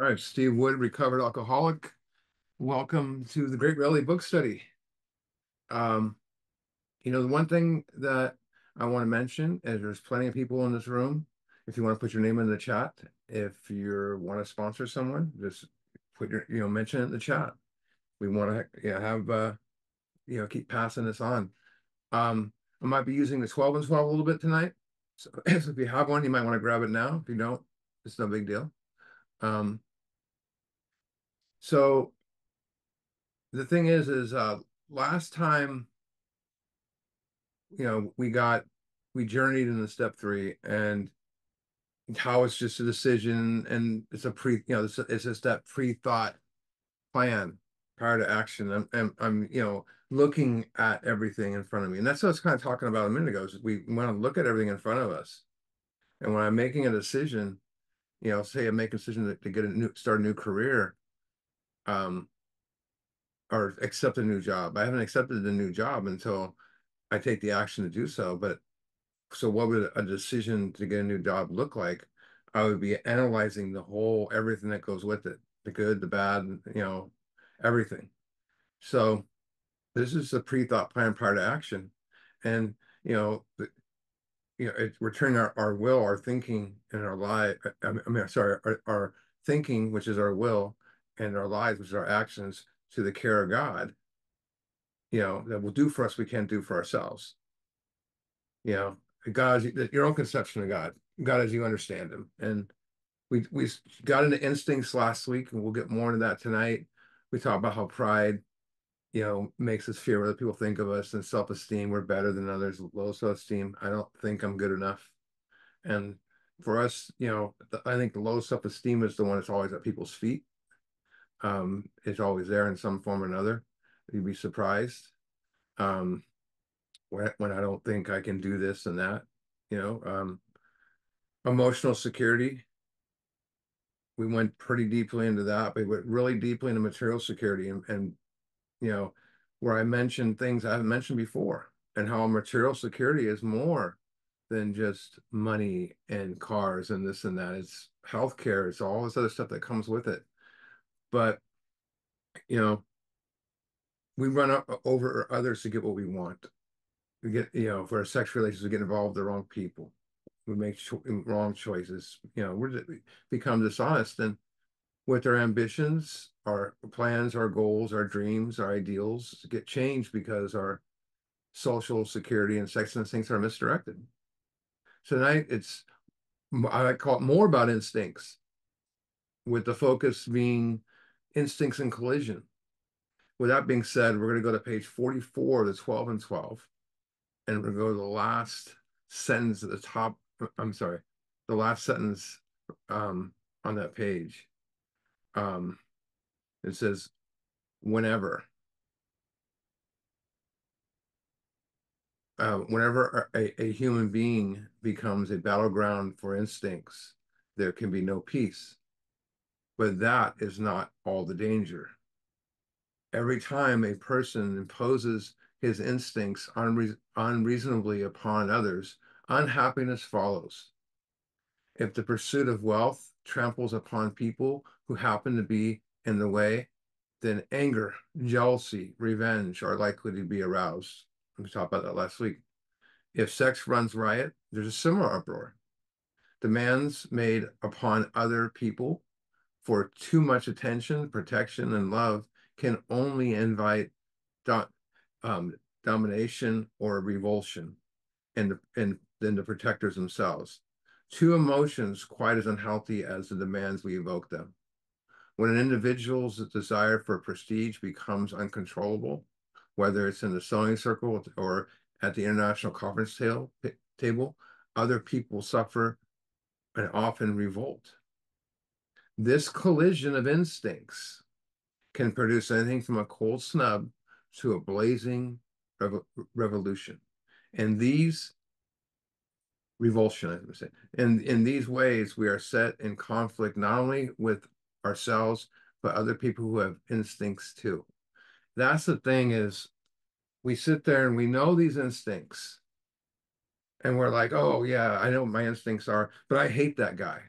All right, Steve Wood, recovered alcoholic. Welcome to the Great Reality Book Study. Um, you know, the one thing that I want to mention is there's plenty of people in this room. If you want to put your name in the chat, if you want to sponsor someone, just put your, you know, mention it in the chat. We want to know, have, uh, you know, keep passing this on. Um, I might be using the 12 and 12 a little bit tonight. So if you have one, you might want to grab it now. If you don't, it's no big deal. Um, so the thing is, is uh, last time, you know, we got, we journeyed in the step three and how it's just a decision and it's a pre, you know, it's it's a step pre-thought plan prior to action. I'm, I'm, I'm, you know, looking at everything in front of me. And that's what I was kind of talking about a minute ago is we want to look at everything in front of us. And when I'm making a decision, you know, say I'm making a decision to, to get a new, start a new career, um, or accept a new job. I haven't accepted the new job until I take the action to do so. But so what would a decision to get a new job look like? I would be analyzing the whole everything that goes with it, the good, the bad, you know, everything. So this is the pre-thought plan prior to action. And you know, you know, it, we're turning our, our will, our thinking, and our life. Uh, I mean, sorry, our, our thinking, which is our will, and our lives, which is our actions, to the care of God, you know, that will do for us we can't do for ourselves. You know, God, your own conception of God, God as you understand him. And we we got into instincts last week, and we'll get more into that tonight. We talked about how pride, you know, makes us fear what other people think of us, and self-esteem, we're better than others, low self-esteem. I don't think I'm good enough. And for us, you know, I think the low self-esteem is the one that's always at people's feet um, is always there in some form or another. You'd be surprised um, when, when I don't think I can do this and that, you know. Um, emotional security. We went pretty deeply into that, but we went really deeply into material security and, and you know, where I mentioned things I haven't mentioned before and how material security is more than just money and cars and this and that. It's healthcare, it's all this other stuff that comes with it. But you know we run uh, over others to get what we want. We get you know for our sex relations we get involved with the wrong people. We make cho wrong choices. You know we become dishonest and with our ambitions our plans our goals our dreams our ideals get changed because our social security and sex instincts are misdirected so tonight it's i call it more about instincts with the focus being instincts and collision. With that being said, we're going to go to page 44 the 12 and 12. And we're going to go to the last sentence at the top. I'm sorry, the last sentence um, on that page. Um, it says, whenever. Uh, whenever a, a human being becomes a battleground for instincts, there can be no peace. But that is not all the danger. Every time a person imposes his instincts unre unreasonably upon others, unhappiness follows. If the pursuit of wealth tramples upon people who happen to be in the way, then anger, jealousy, revenge are likely to be aroused. We talked about that last week. If sex runs riot, there's a similar uproar. Demands made upon other people for too much attention, protection, and love can only invite do, um, domination or revulsion in the, in, in the protectors themselves. Two emotions quite as unhealthy as the demands we evoke them. When an individual's desire for prestige becomes uncontrollable, whether it's in the sewing circle or at the international conference table, other people suffer and often revolt. This collision of instincts can produce anything from a cold snub to a blazing rev revolution. And these revulsion, I would say, and in these ways, we are set in conflict not only with ourselves, but other people who have instincts too. That's the thing is we sit there and we know these instincts and we're like, oh yeah, I know what my instincts are, but I hate that guy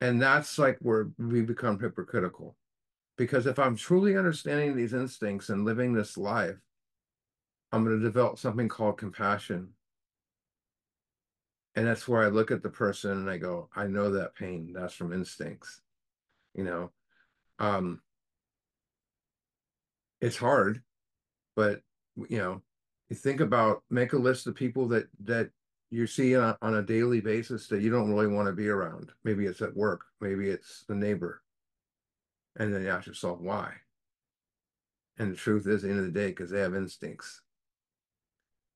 And that's like where we become hypocritical. Because if I'm truly understanding these instincts and living this life, I'm going to develop something called compassion. And that's where I look at the person and I go, I know that pain. That's from instincts. You know, um, it's hard, but you know, you think about make a list of people that that you see on, on a daily basis that you don't really want to be around. Maybe it's at work, maybe it's the neighbor. And then you ask yourself why. And the truth is, the end of the day, because they have instincts,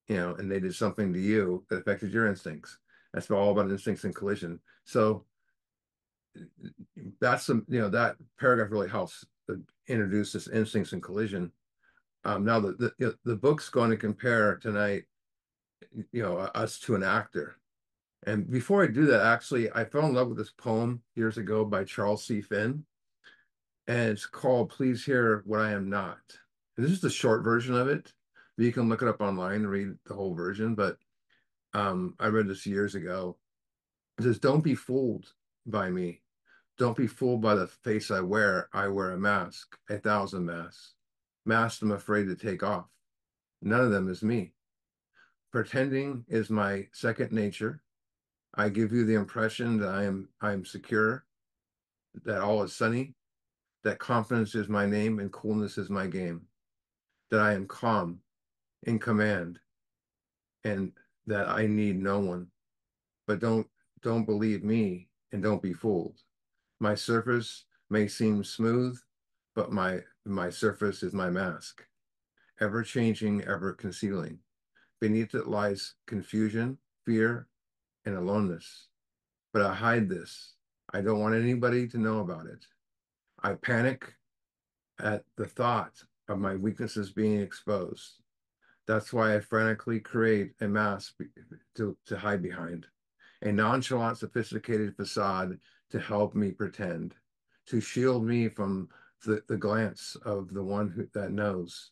you know, and they did something to you that affected your instincts. That's all about instincts and collision. So that's the you know that paragraph really helps introduce this instincts and collision. Um, now the the the book's going to compare tonight, you know, us to an actor. And before I do that, actually, I fell in love with this poem years ago by Charles C. Finn, and it's called "Please Hear What I Am Not." And this is the short version of it. You can look it up online and read the whole version, but um, I read this years ago. It says, Don't be fooled by me. Don't be fooled by the face I wear. I wear a mask, a thousand masks. Masks I'm afraid to take off. None of them is me. Pretending is my second nature. I give you the impression that I am I am secure, that all is sunny, that confidence is my name and coolness is my game, that I am calm, in command, and that I need no one. But don't don't believe me and don't be fooled. My surface may seem smooth, but my my surface is my mask, ever changing, ever concealing. Beneath it lies confusion, fear, and aloneness. But I hide this. I don't want anybody to know about it. I panic at the thought of my weaknesses being exposed. That's why I frantically create a mask to, to hide behind, a nonchalant, sophisticated facade to help me pretend, to shield me from the, the glance of the one who, that knows.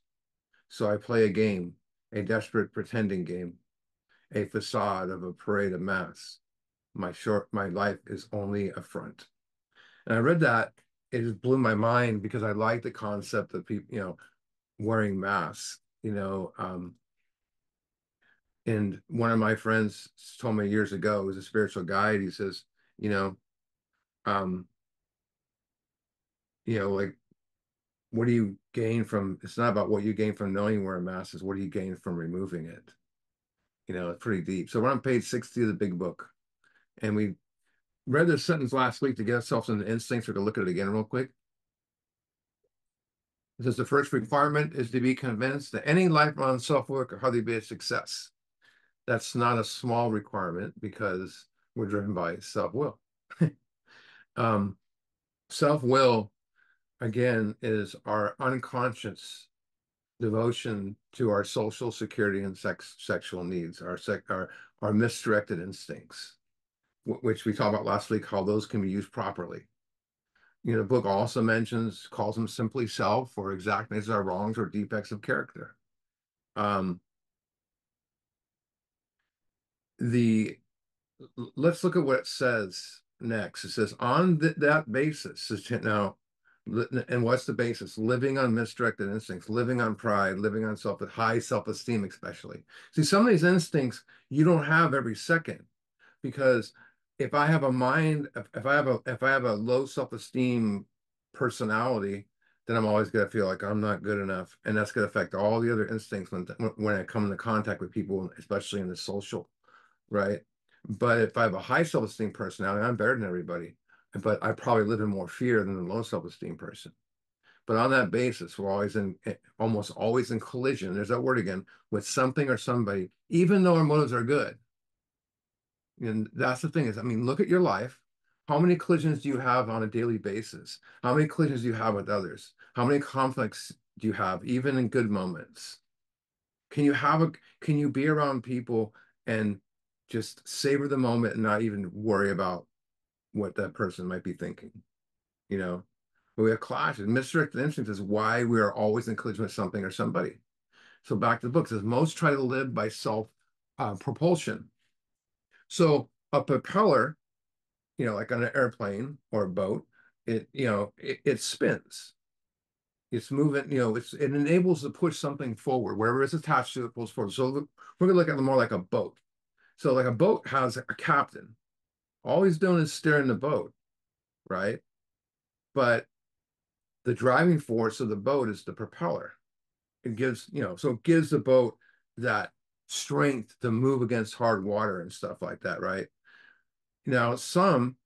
So I play a game, a desperate pretending game, a facade of a parade of masks. My short, my life is only a front. And I read that, it just blew my mind because I like the concept of people, you know, wearing masks you know, um, and one of my friends told me years ago, was a spiritual guide. He says, you know, um, you know, like, what do you gain from? It's not about what you gain from knowing where a mass is. What do you gain from removing it? You know, it's pretty deep. So we're on page sixty of the big book, and we read this sentence last week to get ourselves into instincts. We're gonna look at it again real quick. It says the first requirement is to be convinced that any lifelong self-work can hardly be a success. That's not a small requirement because we're driven by self-will. Um, self-will, again, is our unconscious devotion to our social security and sex sexual needs, our sec our our misdirected instincts, which we talked about last week, how those can be used properly you know, the book also mentions, calls them simply self or exactness or wrongs or defects of character. Um, the let's look at what it says next. It says on th that basis now, and what's the basis? Living on misdirected instincts, living on pride, living on self, high self-esteem, especially. See, some of these instincts you don't have every second because if I have a mind, if, if I have a if I have a low self-esteem personality, then I'm always gonna feel like I'm not good enough, and that's gonna affect all the other instincts when when I come into contact with people, especially in the social, right? But if I have a high self-esteem personality, I'm better than everybody, but I probably live in more fear than the low self-esteem person. But on that basis, we're always in eh, almost always in collision. There's that word again with something or somebody, even though our motives are good and that's the thing is, I mean, look at your life. How many collisions do you have on a daily basis? How many collisions do you have with others? How many conflicts do you have, even in good moments? Can you have a, can you be around people and just savor the moment and not even worry about what that person might be thinking? You know, we have clashes. Misdirected instinct is why we are always in collision with something or somebody. So back to the book, says most try to live by self uh, propulsion so a propeller you know, like on an airplane or a boat, it, you know, it, it spins. It's moving, you know, it's it enables to push something forward, wherever it's attached to, it pulls forward. So we're gonna look at it more like a boat. So like a boat has a captain. All he's doing is steering the boat, right? But the driving force of the boat is the propeller. It gives, you know, so it gives the boat that strength to move against hard water and stuff like that, right? Now, some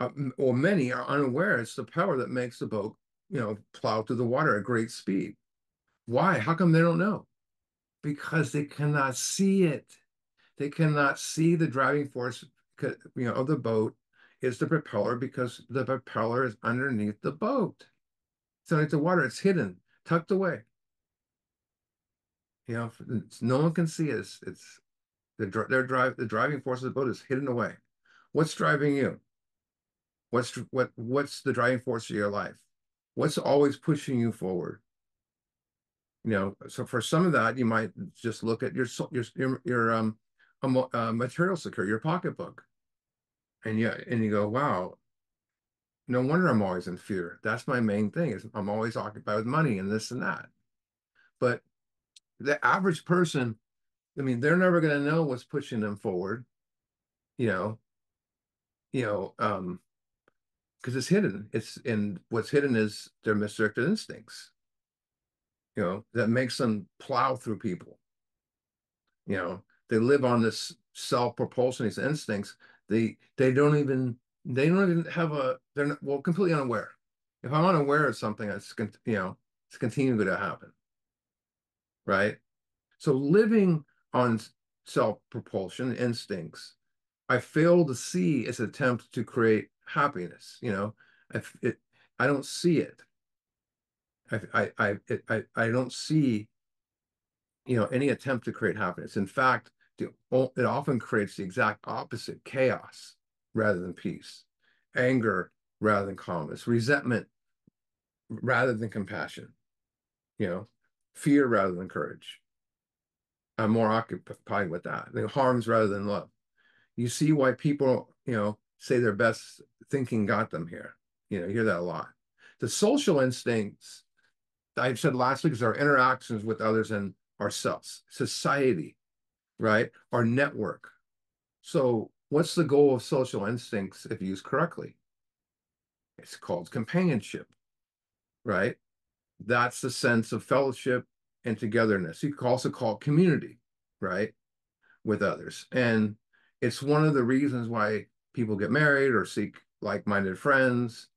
uh, or many are unaware it's the power that makes the boat, you know, plow through the water at great speed. Why? How come they don't know? Because they cannot see it. They cannot see the driving force, you know, of the boat is the propeller because the propeller is underneath the boat. So it's underneath the water. It's hidden, tucked away. You know, no one can see it. It's, it's the their drive the driving force of the boat is hidden away. What's driving you? What's what what's the driving force of your life? What's always pushing you forward? You know, so for some of that, you might just look at your your your, your um uh, material secure, your pocketbook, and yeah, and you go, wow. No wonder I'm always in fear. That's my main thing. Is I'm always occupied with money and this and that. But the average person, I mean, they're never going to know what's pushing them forward. You know, you know, um, because it's hidden. It's and what's hidden is their misdirected instincts. You know, that makes them plow through people. You know, they live on this self-propulsion, these instincts. They they don't even they don't even have a they're not, well completely unaware. If I'm unaware of something, it's you know it's continuing to happen, right? So living on self-propulsion instincts I fail to see its attempt to create happiness. You know, I, it, I don't see it. I, I, I, it, I, I don't see, you know, any attempt to create happiness. In fact, the, it often creates the exact opposite chaos rather than peace, anger rather than calmness, resentment rather than compassion, you know, fear rather than courage. I'm more occupied with that. Harms rather than love you see why people, you know, say their best thinking got them here. You know, you hear that a lot. The social instincts, I said last week, is our interactions with others and ourselves, society, right? Our network. So, what's the goal of social instincts if used correctly? It's called companionship, right? That's the sense of fellowship and togetherness. You could also call it community, right? With others. And it's one of the reasons why people get married or seek like-minded friends.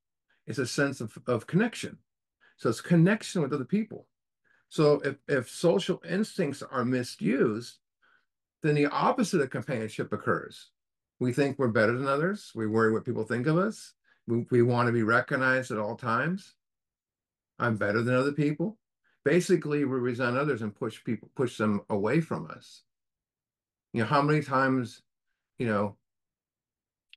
It's a sense of, of connection. So it's connection with other people. So if, if social instincts are misused, then the opposite of companionship occurs. We think we're better than others. We worry what people think of us. We, we want to be recognized at all times. I'm better than other people. Basically, we resent others and push people, push them away from us. You know, how many times you know,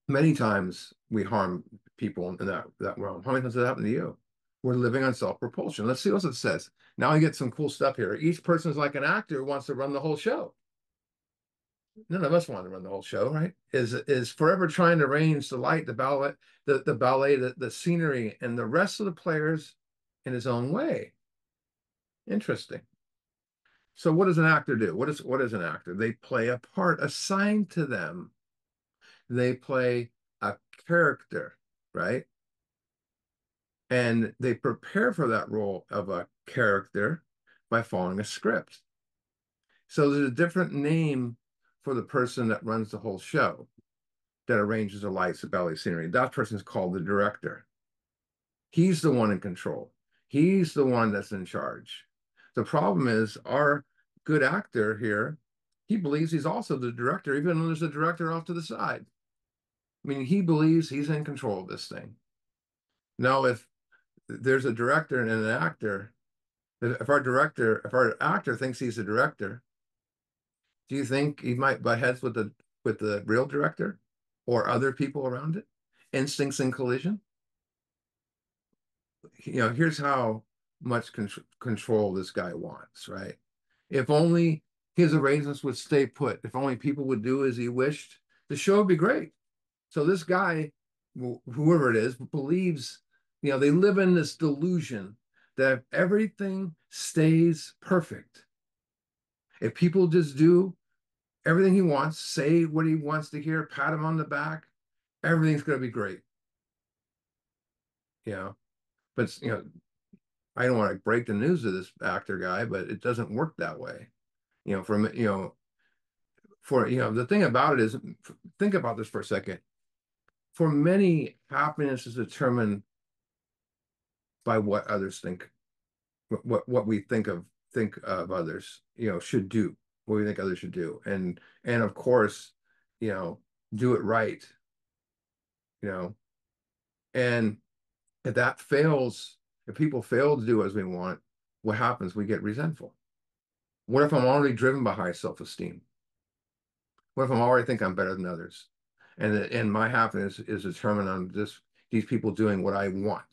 many times we harm people in that, that realm. How many times has that happened to you? We're living on self-propulsion. Let's see what it says. Now I get some cool stuff here. Each person is like an actor who wants to run the whole show. None of us want to run the whole show, right? Is is forever trying to arrange the light, the ballet, the, the ballet, the, the scenery, and the rest of the players in his own way. Interesting. So what does an actor do? What is what is an actor? They play a part assigned to them. They play a character, right? And they prepare for that role of a character by following a script. So there's a different name for the person that runs the whole show, that arranges the lights, the ballet scenery. That person is called the director. He's the one in control. He's the one that's in charge. The problem is our good actor here, he believes he's also the director, even though there's a director off to the side. I mean, he believes he's in control of this thing. Now, if there's a director and an actor, if our director, if our actor thinks he's a director, do you think he might butt heads with the with the real director or other people around it? Instincts in collision? You know, here's how much con control this guy wants, right? If only his arrangements would stay put, if only people would do as he wished, the show would be great. So this guy whoever it is believes, you know, they live in this delusion that if everything stays perfect, if people just do everything he wants, say what he wants to hear, pat him on the back, everything's going to be great. You know, but you know, I don't want to break the news to this actor guy, but it doesn't work that way. You know, from you know, for you know, the thing about it is, think about this for a second. For many, happiness is determined by what others think, what what we think of think of others, you know, should do, what we think others should do, and and of course, you know, do it right. You know, and if that fails, if people fail to do as we want, what happens? We get resentful. What if I'm already driven by high self-esteem? What if I'm already think I'm better than others? And and my happiness is determined on this these people doing what I want.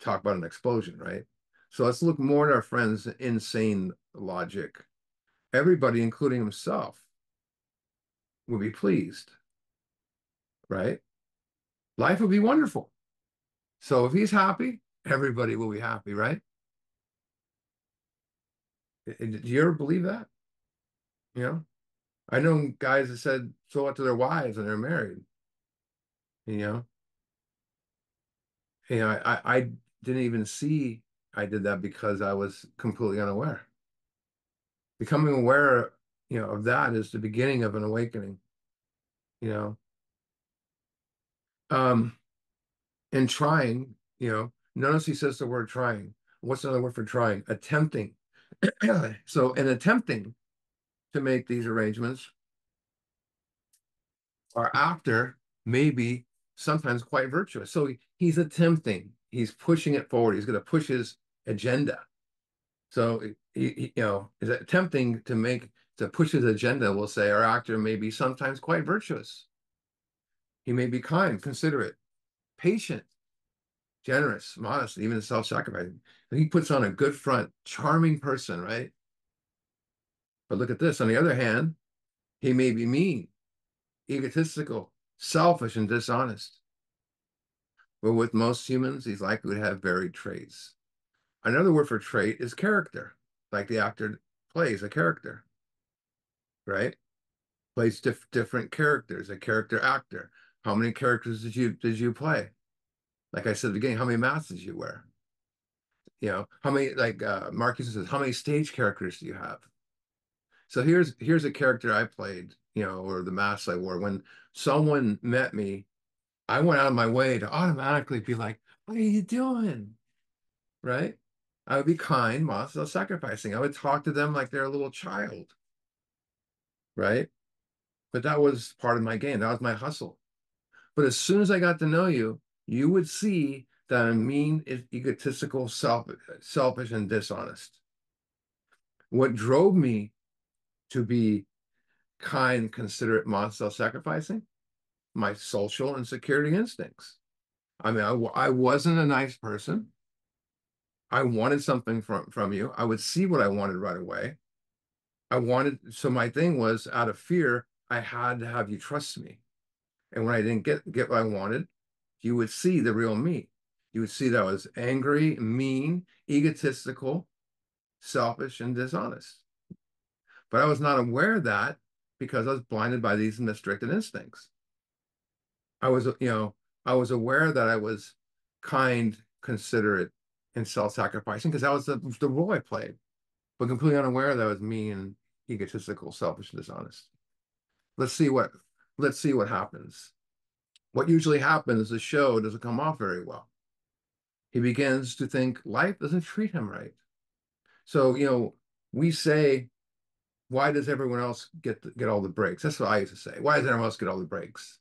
Talk about an explosion, right? So let's look more at our friend's insane logic. Everybody, including himself, will be pleased, right? Life will be wonderful. So if he's happy, everybody will be happy, right? Do you ever believe that? You know, I know guys that said so what to their wives and they're married. You know, you know, I, I didn't even see I did that because I was completely unaware. Becoming aware, you know, of that is the beginning of an awakening. You know, um, and trying, you know, notice he says the word trying. What's another word for trying? Attempting. so in attempting to make these arrangements, our actor may be sometimes quite virtuous. So he's attempting, he's pushing it forward. He's going to push his agenda. So, he, he, you know, is attempting to make, to push his agenda, we'll say our actor may be sometimes quite virtuous. He may be kind, considerate, patient, generous, modest, even self-sacrificing. He puts on a good front, charming person, right? But look at this. On the other hand, he may be mean, egotistical, selfish, and dishonest. But with most humans, he's likely to have varied traits. Another word for trait is character, like the actor plays a character, right? Plays diff different characters, a character actor. How many characters did you did you play? Like I said at the beginning, how many masks did you wear? You know, how many like uh Marcus says, how many stage characters do you have? So here's here's a character I played, you know, or the mask I wore. When someone met me, I went out of my way to automatically be like, what are you doing? Right? I would be kind, modest, sacrificing. I would talk to them like they're a little child. Right? But that was part of my game. That was my hustle. But as soon as I got to know you, you would see that I'm mean, egotistical, self, selfish, and dishonest. What drove me to be kind, considerate, modest, self-sacrificing? My social and security instincts. I mean, I, I wasn't a nice person. I wanted something from, from you. I would see what I wanted right away. I wanted, so my thing was out of fear, I had to have you trust me. And when I didn't get, get what I wanted, you would see the real me. You would see that I was angry, mean, egotistical, selfish, and dishonest. But I was not aware of that because I was blinded by these misdirected instincts. I was, you know, I was aware that I was kind, considerate, and self-sacrificing because that was the, the role I played, but completely unaware that was mean, egotistical, selfish, and dishonest. Let's see what let's see what happens. What usually happens, is the show doesn't come off very well. He begins to think life doesn't treat him right. So, you know, we say, why does everyone else get get all the breaks? That's what I used to say. Why does everyone else get all the breaks?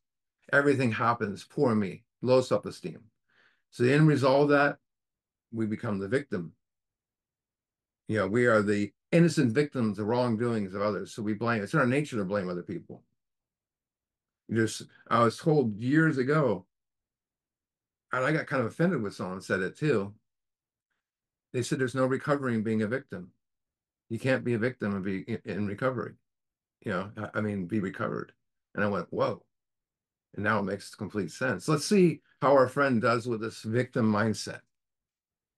Everything happens, poor me, low self-esteem. So the end result of that, we become the victim. You know, we are the innocent victims of wrongdoings of others. So we blame, it's in our nature to blame other people. Just, I was told years ago, and I got kind of offended when someone said it too. They said there's no recovering being a victim. You can't be a victim and be in recovery. You know, I mean, be recovered. And I went, whoa. And now it makes complete sense. Let's see how our friend does with this victim mindset.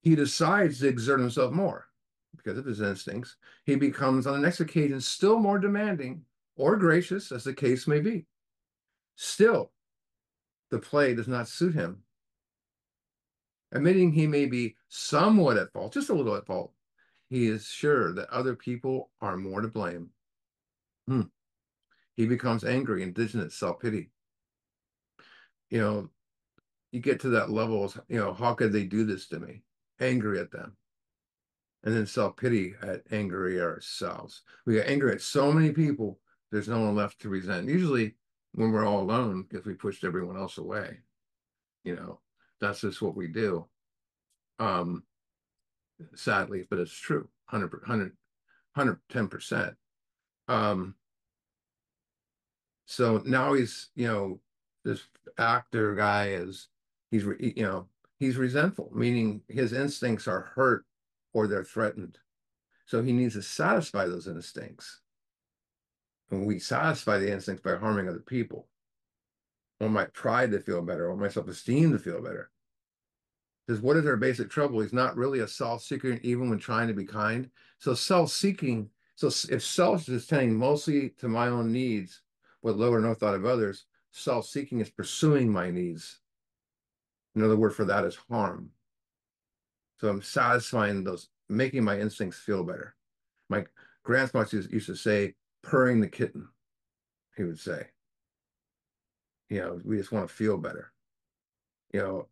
He decides to exert himself more because of his instincts. He becomes, on the next occasion, still more demanding or gracious, as the case may be. Still, the play does not suit him. Admitting he may be somewhat at fault, just a little at fault, he is sure that other people are more to blame. Hmm. He becomes angry, indignant, self-pity. You know, you get to that level, you know, how could they do this to me? Angry at them. And then self-pity at angry ourselves. We get angry at so many people, there's no one left to resent. Usually when we're all alone, because we pushed everyone else away. You know, that's just what we do. Um, sadly, but it's true, 100, 110%. Um, so now he's, you know, this actor guy is, he's, you know, he's resentful, meaning his instincts are hurt or they're threatened. So he needs to satisfy those instincts. And we satisfy the instincts by harming other people. Or my pride to feel better, or my self-esteem to feel better. Because what is our basic trouble? He's not really a self-seeker, even when trying to be kind. So self-seeking, so if self is tending mostly to my own needs, with low or no thought of others, self-seeking is pursuing my needs. Another word for that is harm. So I'm satisfying those, making my instincts feel better. My grandpa used to say, purring the kitten, he would say. You know, we just want to feel better. You know,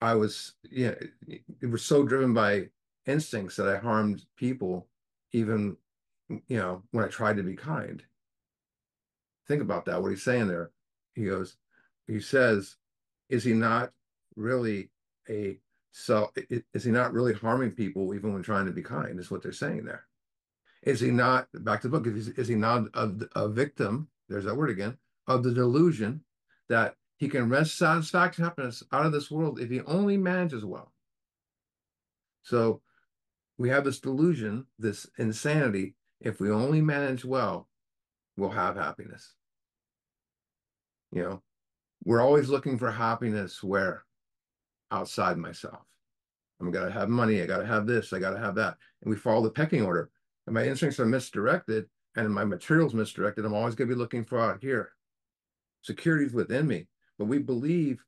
I was, you know, it was so driven by instincts that I harmed people, even, you know, when I tried to be kind. Think about that, what he's saying there. He goes, he says, is he not really a so is he not really harming people even when trying to be kind is what they're saying there is he not back to the book is, is he not a, a victim there's that word again of the delusion that he can wrest satisfaction happiness out of this world if he only manages well. So we have this delusion, this insanity. If we only manage well, we'll have happiness. You know, we're always looking for happiness where outside myself. I'm gonna have money, I gotta have this, I gotta have that. And we follow the pecking order. And my instincts are misdirected and my material's misdirected. I'm always gonna be looking for out here. Security's within me but we believe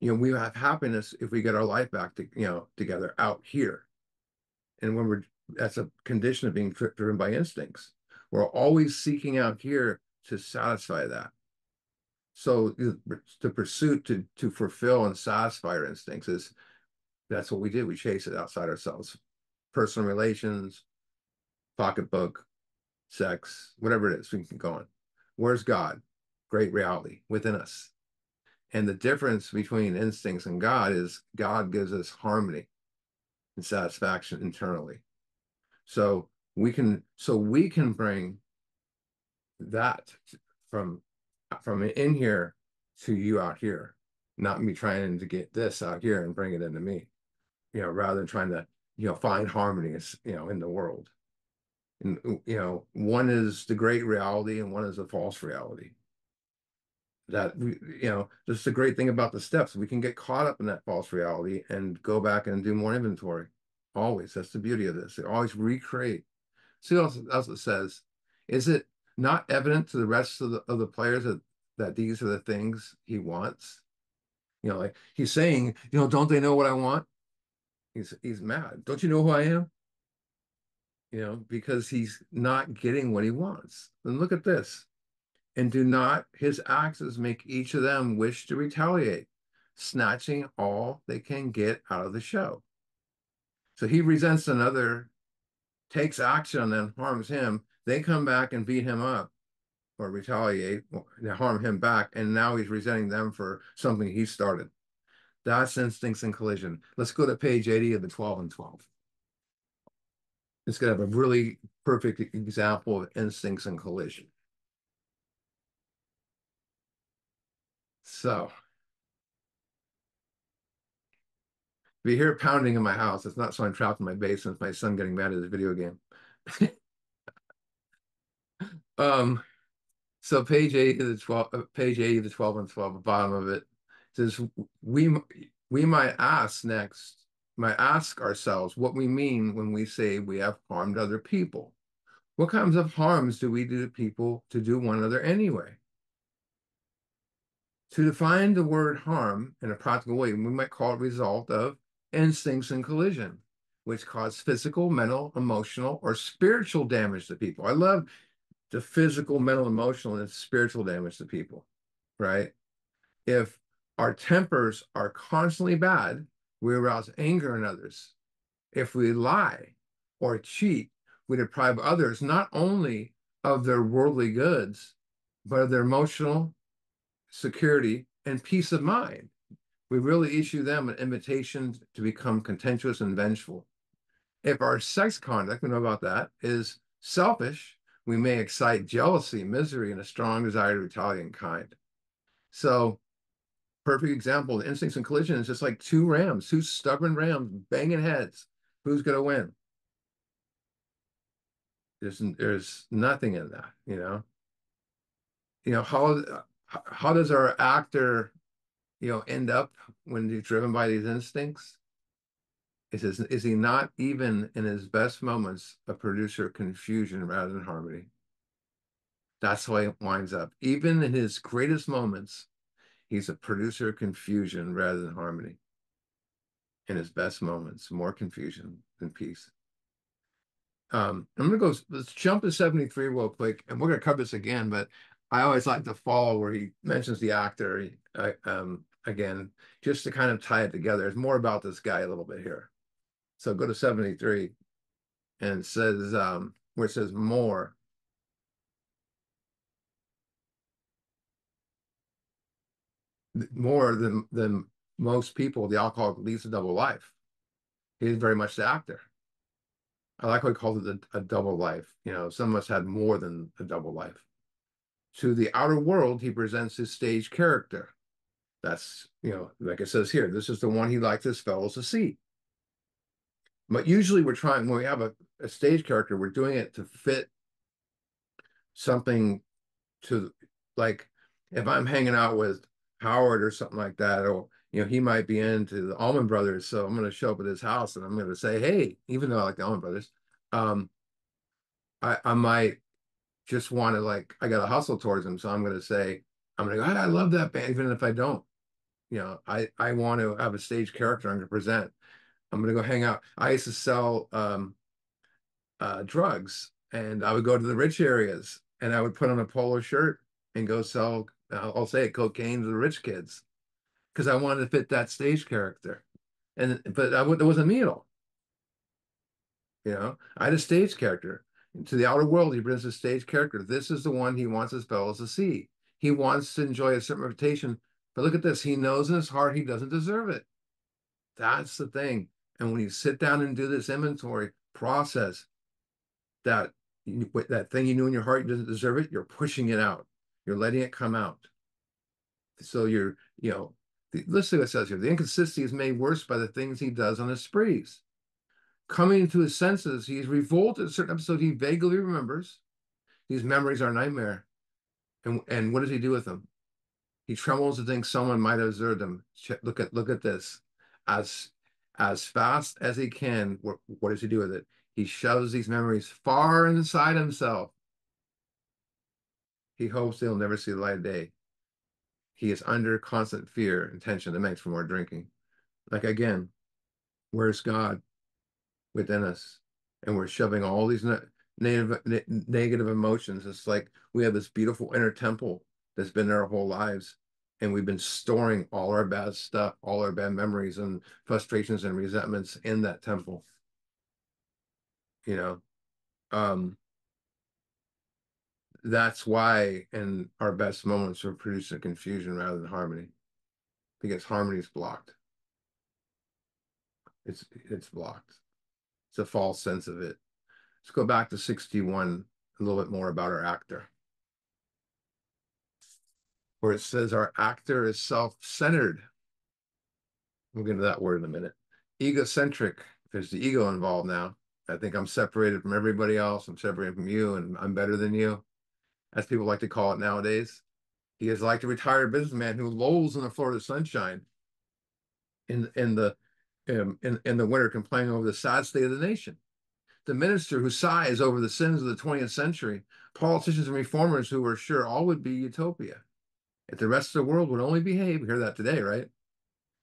you know we have happiness if we get our life back to you know together out here and when we're that's a condition of being driven by instincts we're always seeking out here to satisfy that so the pursuit to to fulfill and satisfy our instincts is that's what we do. We chase it outside ourselves. Personal relations pocketbook sex whatever it is we can go on. Where's god? Great reality within us. And the difference between instincts and God is God gives us harmony and satisfaction internally. So we can so we can bring that from from in here to you out here, not me trying to get this out here and bring it into me, you know, rather than trying to, you know, find harmonies, you know, in the world. And you know, one is the great reality and one is the false reality that we, you know, this is the great thing about the steps. We can get caught up in that false reality and go back and do more inventory. Always. That's the beauty of this. They always recreate. See what else it says. Is it not evident to the rest of the of the players that, that these are the things he wants? You know, like he's saying, you know, don't they know what I want? He's he's mad. Don't you know who I am? You know, because he's not getting what he wants. And look at this and do not his axes make each of them wish to retaliate, snatching all they can get out of the show. So he resents another, takes action and harms him. They come back and beat him up or retaliate, or harm him back, and now he's resenting them for something he started. That's instincts and collision. Let's go to page 80 of the 12 and 12. It's going to have a really perfect example of instincts and collision. So if you hear pounding in my house, it's not so I'm trapped in my basement. it's My son getting mad at his video game. um, So page eight of the 12, uh, page eight of the 12 and 12, the bottom of it says, we, we might ask next, might ask ourselves what we mean when we say we have harmed other people. What kinds of harms do we do to people to do one another anyway? To define the word harm in a practical way, we might call it result of instincts in collision, which cause physical, mental, emotional, or spiritual damage to people. I love the physical, mental, emotional, and spiritual damage to people, right? If our tempers are constantly bad, we arouse anger in others. If we lie or cheat, we deprive others not only of their worldly goods, but of their emotional security and peace of mind. We really issue them an invitation to become contentious and vengeful. If our sex conduct, we know about that, is selfish, we may excite jealousy, misery, and a strong desire to retaliate in kind. So, perfect example, the instincts in collision is just like two rams, two stubborn rams banging heads. Who's going to win? There's, there's nothing in that, you know? You know, how, how does our actor, you know, end up when he's driven by these instincts? Is, his, is he not even in his best moments a producer of confusion rather than harmony? That's how he winds up. Even in his greatest moments, he's a producer of confusion rather than harmony. In his best moments, more confusion than peace. Um, I'm going to go, let's jump to 73 real quick, and we're going to cover this again, but I always like to follow where he mentions the actor um, again, just to kind of tie it together. It's more about this guy a little bit here. So go to 73 and says, um, where it says more. More than than most people, the alcoholic leads a double life. He's very much the actor. I like what he calls it a, a double life. You know, some of us had more than a double life. To the outer world, he presents his stage character. That's, you know, like it says here, this is the one he likes his fellows to see. But usually we're trying, when we have a, a stage character, we're doing it to fit something to, like, if I'm hanging out with Howard or something like that, or, you know, he might be into the Allman Brothers. So I'm going to show up at his house and I'm going to say, hey, even though I like the Allman Brothers, um, I, I might just want to, like, I got to hustle towards him. So I'm going to say, I'm going to go, hey, I love that band, even if I don't. You know, I, I want to have a stage character I'm going to present. I'm gonna go hang out. I used to sell um, uh, drugs, and I would go to the rich areas, and I would put on a polo shirt and go sell. I'll say it, cocaine to the rich kids, because I wanted to fit that stage character. And but I it wasn't me at all. You know, I had a stage character. To the outer world, he brings a stage character. This is the one he wants his fellows to see. He wants to enjoy a certain reputation. But look at this. He knows in his heart he doesn't deserve it. That's the thing. And when you sit down and do this inventory process, that that thing you knew in your heart didn't deserve it, you're pushing it out. You're letting it come out. So you're, you know, the, listen to what it says here. The inconsistency is made worse by the things he does on his sprees. Coming to his senses, he's revolted at a certain episode he vaguely remembers. These memories are nightmare. And and what does he do with them? He trembles to think someone might have observed him. Look at look at this. As as fast as he can. What, what does he do with it? He shoves these memories far inside himself. He hopes they'll never see the light of day. He is under constant fear and tension that makes for more drinking. Like again, where's God within us? And we're shoving all these ne negative, ne negative emotions. It's like we have this beautiful inner temple that's been there our whole lives and we've been storing all our bad stuff, all our bad memories and frustrations and resentments in that temple. You know, um, that's why in our best moments we're producing confusion rather than harmony, because harmony is blocked. It's it's blocked. It's a false sense of it. Let's go back to 61, a little bit more about our actor where it says our actor is self-centered. We'll get into that word in a minute. Egocentric. There's the ego involved now. I think I'm separated from everybody else. I'm separated from you and I'm better than you. as people like to call it nowadays. He is like the retired businessman who lolls in the Florida sunshine in in the um, in, in the winter complaining over the sad state of the nation. The minister who sighs over the sins of the 20th century, politicians and reformers who were sure all would be utopia. If the rest of the world would only behave, we hear that today, right?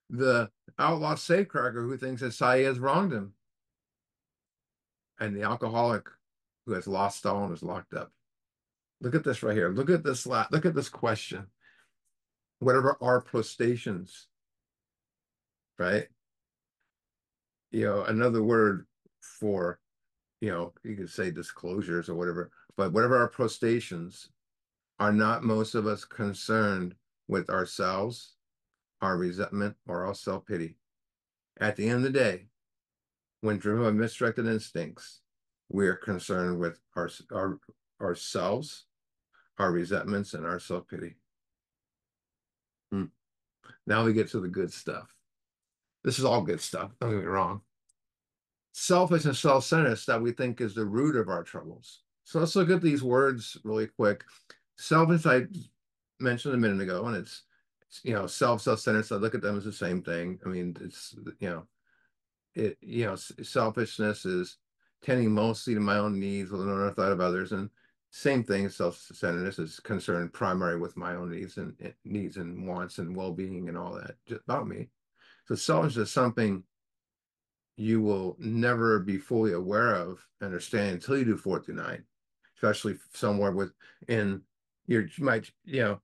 The outlaw safecracker who thinks that Sae has wronged him. And the alcoholic who has lost all and is locked up. Look at this right here. Look at this. Look at this question. Whatever our prostrations, right? You know, another word for, you know, you could say disclosures or whatever, but whatever our prostrations, are not most of us concerned with ourselves, our resentment, or our self pity? At the end of the day, when driven by misdirected instincts, we are concerned with our, our ourselves, our resentments, and our self pity. Hmm. Now we get to the good stuff. This is all good stuff. Don't get me wrong. Selfish and self centeredness that we think is the root of our troubles. So let's look at these words really quick. Selfish, I mentioned a minute ago, and it's, you know, self, self centered. So I look at them as the same thing. I mean, it's, you know, it, you know, selfishness is tending mostly to my own needs with no thought of others. And same thing, self-centeredness is concerned primarily with my own needs and, and needs and wants and well-being and all that just about me. So selfishness is something you will never be fully aware of, understand until you do four through nine, especially somewhere with in you might, you know,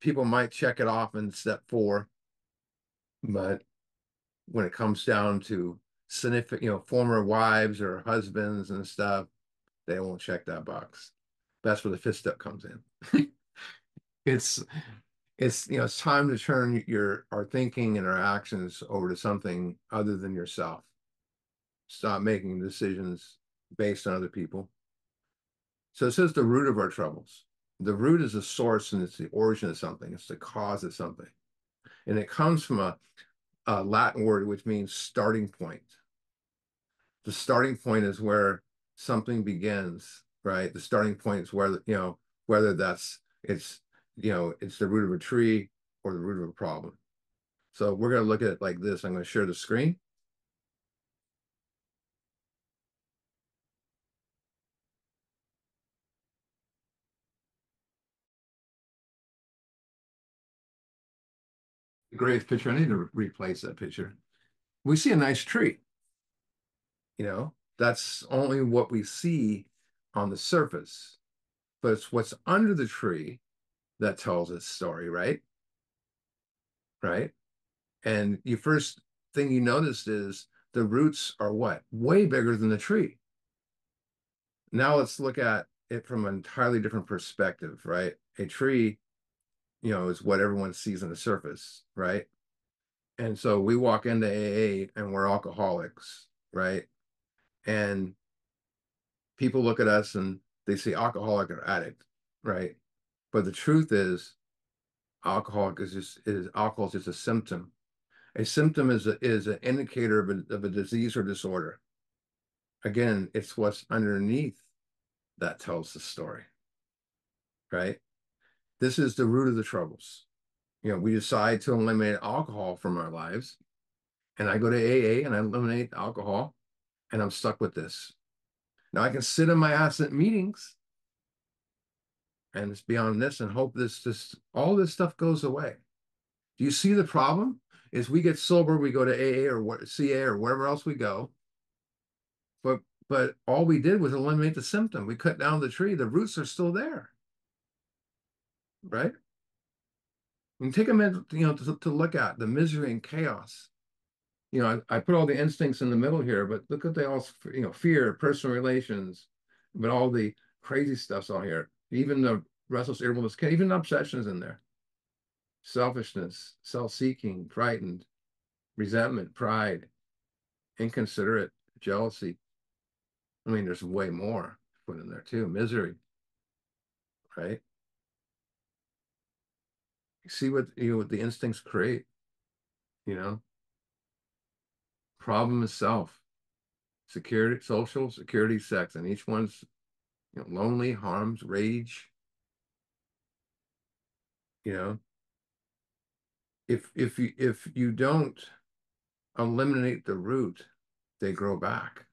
people might check it off in step four, but when it comes down to significant, you know, former wives or husbands and stuff, they won't check that box. That's where the fifth step comes in. it's it's you know it's time to turn your our thinking and our actions over to something other than yourself. Stop making decisions based on other people. So it says the root of our troubles. The root is the source and it's the origin of something. It's the cause of something. And it comes from a, a Latin word which means starting point. The starting point is where something begins, right? The starting point is where, you know, whether that's, it's, you know, it's the root of a tree or the root of a problem. So we're going to look at it like this. I'm going to share the screen. Great picture. I need to replace that picture. We see a nice tree. You know, that's only what we see on the surface, but it's what's under the tree that tells its story, right? Right. And you first thing you noticed is the roots are what? Way bigger than the tree. Now let's look at it from an entirely different perspective, right? A tree, you know, is what everyone sees on the surface, right? And so we walk into AA and we're alcoholics, right? And people look at us and they say alcoholic or addict, right? But the truth is, alcoholic is just is alcohol is just a symptom. A symptom is a, is an indicator of a, of a disease or disorder. Again, it's what's underneath that tells the story, right? This is the root of the troubles you know, we decide to eliminate alcohol from our lives. And I go to AA and I eliminate alcohol and I'm stuck with this. Now I can sit in my ass at meetings and it's beyond this and hope this just all this stuff goes away. Do you see the problem? Is we get sober, we go to AA or what CA or wherever else we go. But but all we did was eliminate the symptom. We cut down the tree. The roots are still there. Right? And take a minute, you know, to, to look at the misery and chaos. You know, I, I, put all the instincts in the middle here, but look at the all, you know, fear, personal relations, but all the crazy stuff's all here. Even the restless, irritableness, even obsessions in there. Selfishness, self-seeking, frightened, resentment, pride, inconsiderate, jealousy. I mean, there's way more put in there too. Misery, right? See what you know what the instincts create you know problem is self security social security sex and each one's you know, lonely, harms, rage. You know, if if you if you don't eliminate the root, they grow back.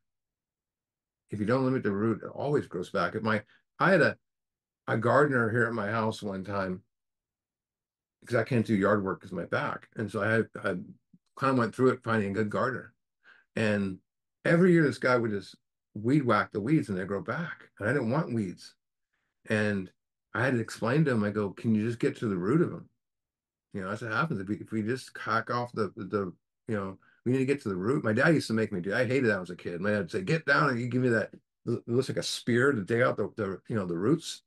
If you don't limit the root, it always grows back. if my I had a a gardener here at my house one time because I can't do yard work because my back. And so I I kind of went through it finding a good gardener. And every year this guy would just weed whack the weeds and they grow back. And I didn't want weeds. And I had to explain to him, I go, can you just get to the root of them? You know, that's what happens. If we, if we just hack off the, the, you know, we need to get to the root. My dad used to make me do, I hated that as a kid. My dad would say, get down and you give me that, it looks like a spear to dig out the, the you know, the roots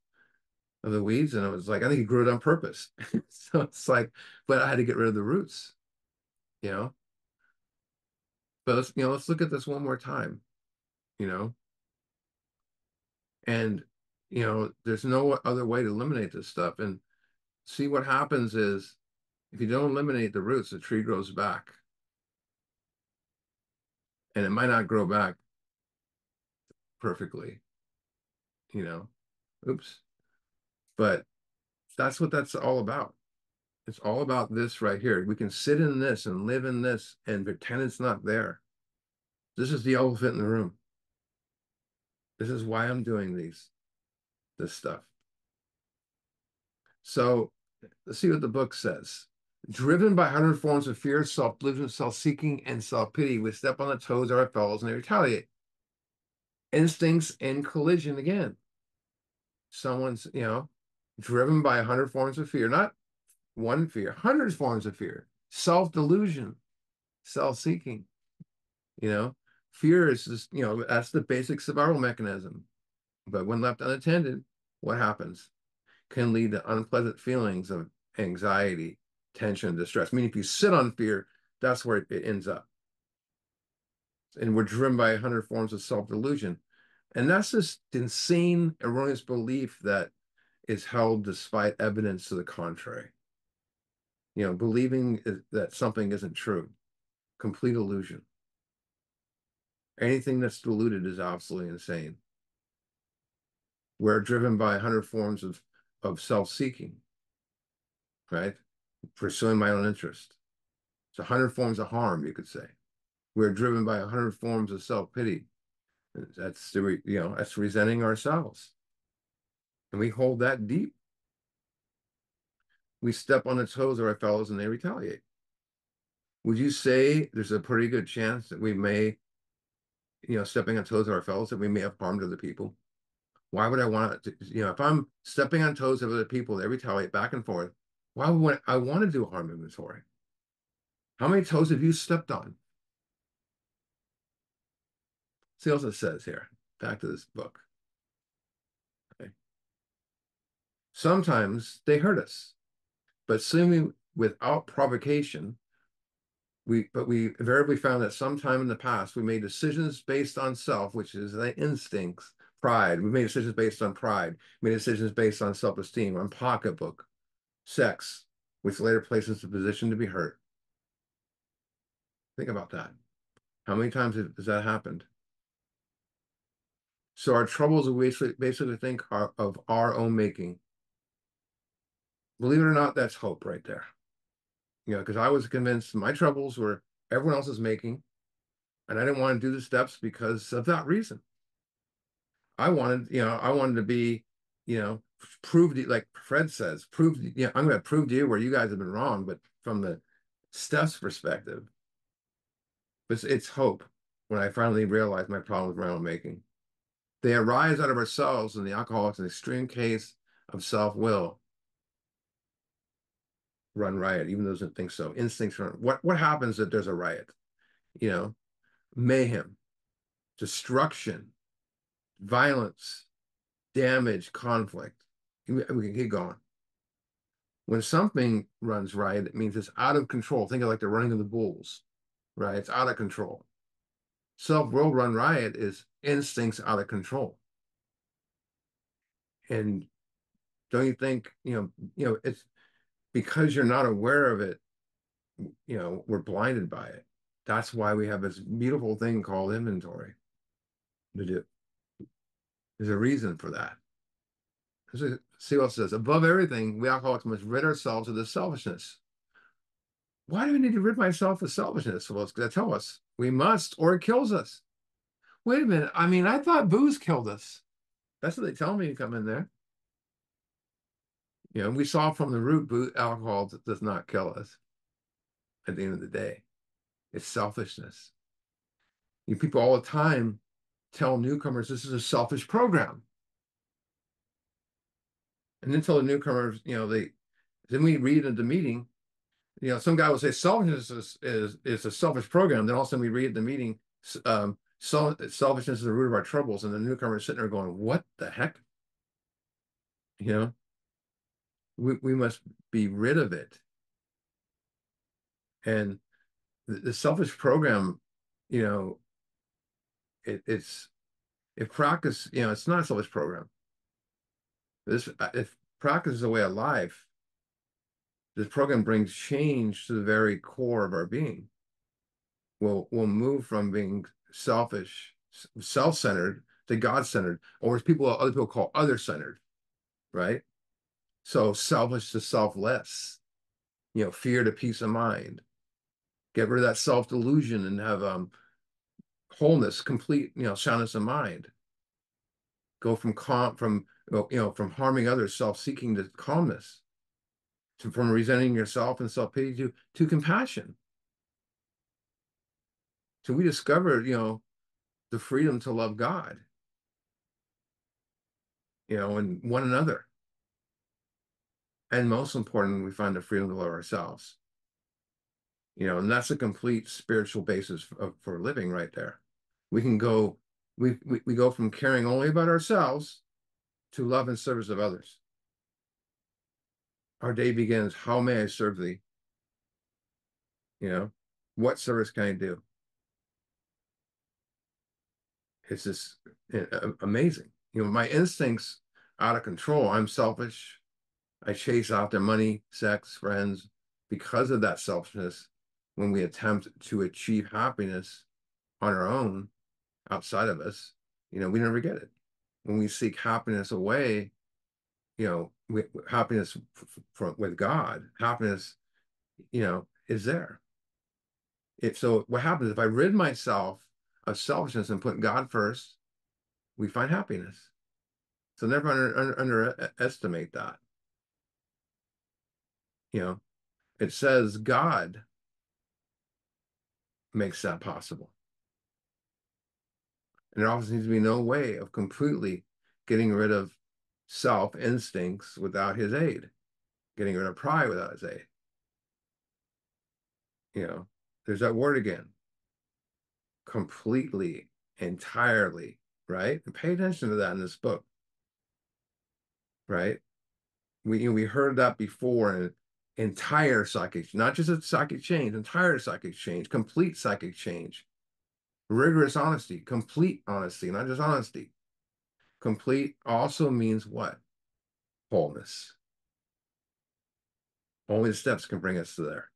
of the weeds. And it was like, I think he grew it on purpose. so it's like, but I had to get rid of the roots, you know? But let's, you know, let's look at this one more time, you know? And, you know, there's no other way to eliminate this stuff. And see what happens is if you don't eliminate the roots, the tree grows back. And it might not grow back perfectly, you know? Oops. But that's what that's all about. It's all about this right here. We can sit in this and live in this and pretend it's not there. This is the elephant in the room. This is why I'm doing these, this stuff. So let's see what the book says. Driven by hundred forms of fear, self-delusion, self-seeking, and self-pity, we step on the toes of our fellows and they retaliate. Instincts in collision again. Someone's, you know, driven by a hundred forms of fear, not one fear, hundreds forms of fear, self-delusion, self-seeking, you know, fear is just, you know, that's the basic survival mechanism. But when left unattended, what happens? Can lead to unpleasant feelings of anxiety, tension, distress. I if you sit on fear, that's where it, it ends up. And we're driven by a hundred forms of self-delusion. And that's this insane, erroneous belief that is held despite evidence to the contrary. You know, believing that something isn't true, complete illusion. Anything that's deluded is absolutely insane. We're driven by a hundred forms of, of self-seeking, right? Pursuing my own interest. It's a hundred forms of harm, you could say. We're driven by a hundred forms of self-pity. That's the, you know, that's resenting ourselves. And we hold that deep. We step on the toes of our fellows and they retaliate. Would you say there's a pretty good chance that we may, you know, stepping on toes of our fellows, that we may have harmed other people? Why would I want to, you know, if I'm stepping on toes of other people, they retaliate back and forth. Why would I want to do a harm inventory? How many toes have you stepped on? See what it says here. Back to this book. Sometimes they hurt us, but seemingly without provocation, we but we invariably found that sometime in the past we made decisions based on self, which is the instincts, pride. We made decisions based on pride. We made decisions based on self-esteem, on pocketbook, sex, which later places the position to be hurt. Think about that. How many times has that happened? So our troubles we basically, basically think are of our own making. Believe it or not, that's hope right there. You know, because I was convinced my troubles were everyone else is making, and I didn't want to do the steps because of that reason. I wanted, you know, I wanted to be, you know, proved like Fred says, prove, you know, I'm going to prove to you where you guys have been wrong, but from the steps perspective, but it's, it's hope when I finally realized my problem with my own making. They arise out of ourselves, and the alcoholics, an extreme case of self-will run riot, even those that think so. Instincts run. What what happens if there's a riot? You know, mayhem, destruction, violence, damage, conflict. We can keep going. When something runs riot, it means it's out of control. Think of like the running of the bulls, right? It's out of control. Self-will run riot is instincts out of control. And don't you think, you know, you know, it's because you're not aware of it, you know, we're blinded by it. That's why we have this beautiful thing called inventory to do. There's a reason for that. See what it says. Above everything, we alcoholics must rid ourselves of the selfishness. Why do we need to rid myself of selfishness? Well, they tell us we must, or it kills us. Wait a minute. I mean, I thought booze killed us. That's what they tell me to come in there. You know, we saw from the root, boot alcohol does not kill us. At the end of the day, it's selfishness. You people all the time tell newcomers this is a selfish program. And then tell the newcomers, you know, they then we read in the meeting, you know, some guy will say selfishness is, is, is a selfish program. Then all of a sudden we read the meeting, um, selfishness is the root of our troubles. And the newcomer is sitting there going, what the heck? You know, we, we must be rid of it. And the, the selfish program, you know, it, it's if practice, you know, it's not a selfish program. This uh, if practice is a way of life, this program brings change to the very core of our being. We'll we'll move from being selfish, self-centered to God-centered, or as people other people call other-centered, right? So selfish to selfless, you know, fear to peace of mind. Get rid of that self-delusion and have um wholeness, complete, you know, soundness of mind. Go from calm, from you know, from harming others, self-seeking to calmness, to from resenting yourself and self-pity to to compassion. So we discovered, you know, the freedom to love God, you know, and one another. And most important, we find the freedom to love ourselves. You know, and that's a complete spiritual basis for, for living right there. We can go we, we we go from caring only about ourselves to love and service of others. Our day begins how may i serve thee? You know what service can i do? It's just eh, amazing. You know my instincts out of control. I'm selfish i chase after money sex friends because of that selfishness when we attempt to achieve happiness on our own outside of us, you know, we never get it. When we seek happiness away, you know, we, happiness with God, happiness, you know, is there. If so, what happens if I rid myself of selfishness and put God first? We find happiness. So never under, under, underestimate that. You know, it says God makes that possible. And there often seems to be no way of completely getting rid of self instincts without his aid, getting rid of pride without his aid. You know, there's that word again completely, entirely, right? And pay attention to that in this book, right? We, you know, we heard that before in entire psychic, not just a psychic change, entire psychic change, complete psychic change rigorous honesty, complete honesty, not just honesty. Complete also means what? Wholeness. Only the steps can bring us to there.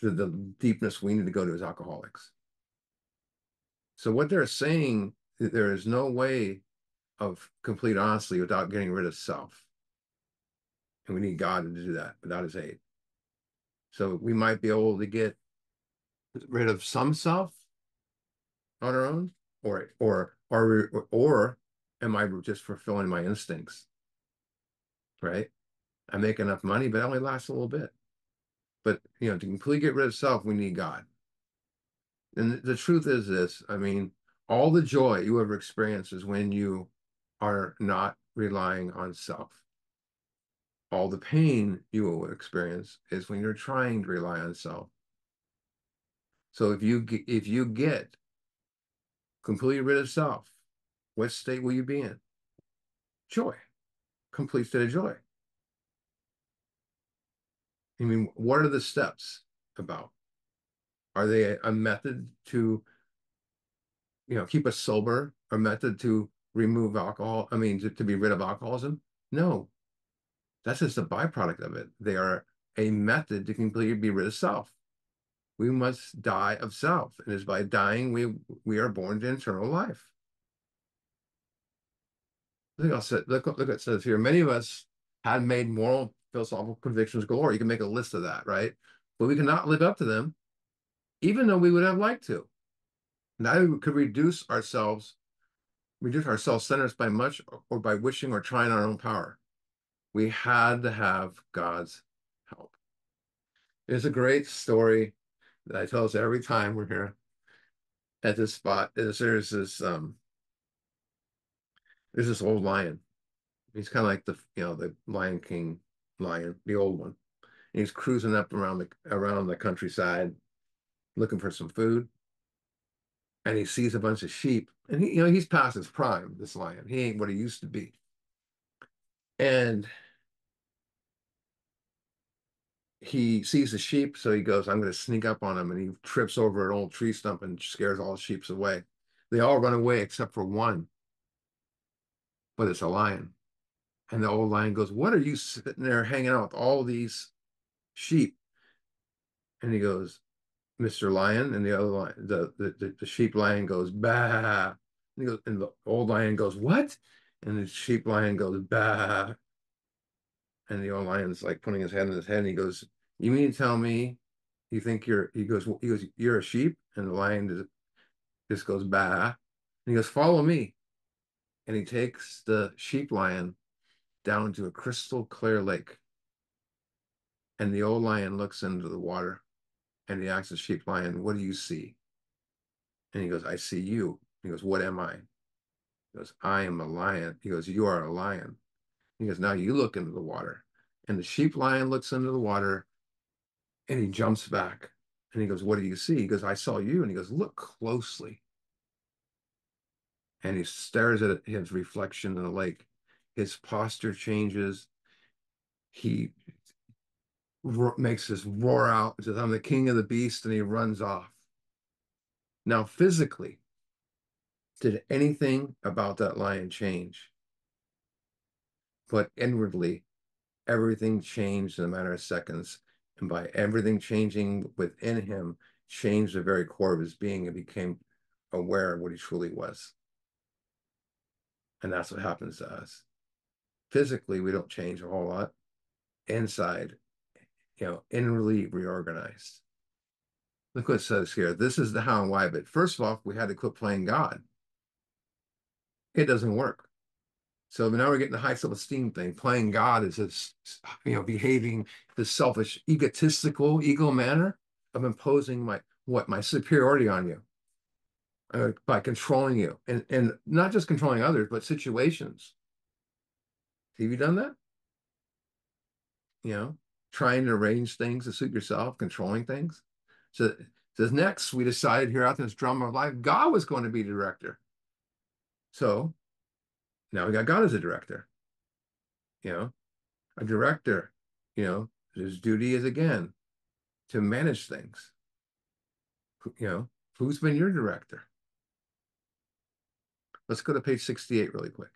To the deepness we need to go to as alcoholics. So what they're saying, there is no way of complete honesty without getting rid of self. And we need God to do that without his aid. So we might be able to get rid of some self on our own, or or or or am I just fulfilling my instincts? Right? I make enough money, but it only lasts a little bit. But you know, to completely get rid of self, we need God. And the truth is this: I mean, all the joy you ever experience is when you are not relying on self. All the pain you will experience is when you're trying to rely on self. So if you if you get completely rid of self, what state will you be in? Joy, complete state of joy. I mean, what are the steps about? Are they a, method to, you know, keep us sober? A method to remove alcohol? I mean, to, to be rid of alcoholism? No, that's just a byproduct of it. They are a method to completely be rid of self we must die of self. And it's by dying we we are born to eternal life. Look, I'll say, look, look, it says here. Many of us had made moral philosophical convictions galore. You can make a list of that, right? But we cannot live up to them, even though we would have liked to. Neither could reduce ourselves, reduce our self-centeredness by much or by wishing or trying our own power. We had to have God's help. It's a great story that I tell us every time we're here at this spot. Is there's this um there's this old lion. He's kind of like the you know the Lion King lion, the old one. And he's cruising up around the around the countryside, looking for some food. And he sees a bunch of sheep, and he you know he's past his prime. This lion, he ain't what he used to be. And he sees the sheep, so he goes, I'm going to sneak up on him. And he trips over an old tree stump and scares all the sheep away. They all run away except for one, but it's a lion. And the old lion goes, What are you sitting there hanging out with all these sheep? And he goes, Mr. Lion. And the other lion, the, the, the sheep lion goes, Bah. And, goes, and the old lion goes, What? And the sheep lion goes, Bah. And the old lion's like putting his head in his head and he goes, You mean to tell me you think you're he goes, he goes, You're a sheep? And the lion just, just goes, Bah. And he goes, Follow me. And he takes the sheep lion down into a crystal clear lake. And the old lion looks into the water and he asks the sheep lion, What do you see? And he goes, I see you. He goes, What am I? He goes, I am a lion. He goes, You are a lion. He goes, Now you look into the water. And the sheep lion looks into the water and he jumps back. And he goes, What do you see? He goes, I saw you. And he goes, Look closely. And he stares at his reflection in the lake his posture changes. He makes this roar out, and says, I'm the king of the beast, and he runs off. Now, physically, did anything about that lion change? But inwardly, everything changed in a matter of seconds. And by everything changing within him, changed the very core of his being and became aware of what he truly was. And that's what happens to us physically we don't change a whole lot inside you know inwardly reorganized look what it says here this is the how and why but first of all we had to quit playing god it doesn't work so now we're getting the high self-esteem thing playing god is this you know behaving this selfish egotistical ego manner of imposing my what my superiority on you uh, by controlling you and and not just controlling others but situations have you done that? You know, trying to arrange things to suit yourself, controlling things. So says next, we decided here after this drama of life, God was going to be director. So now we got God as a director. You know, a director, you know, his duty is again to manage things. You know, who's been your director? Let's go to page 68 really quick.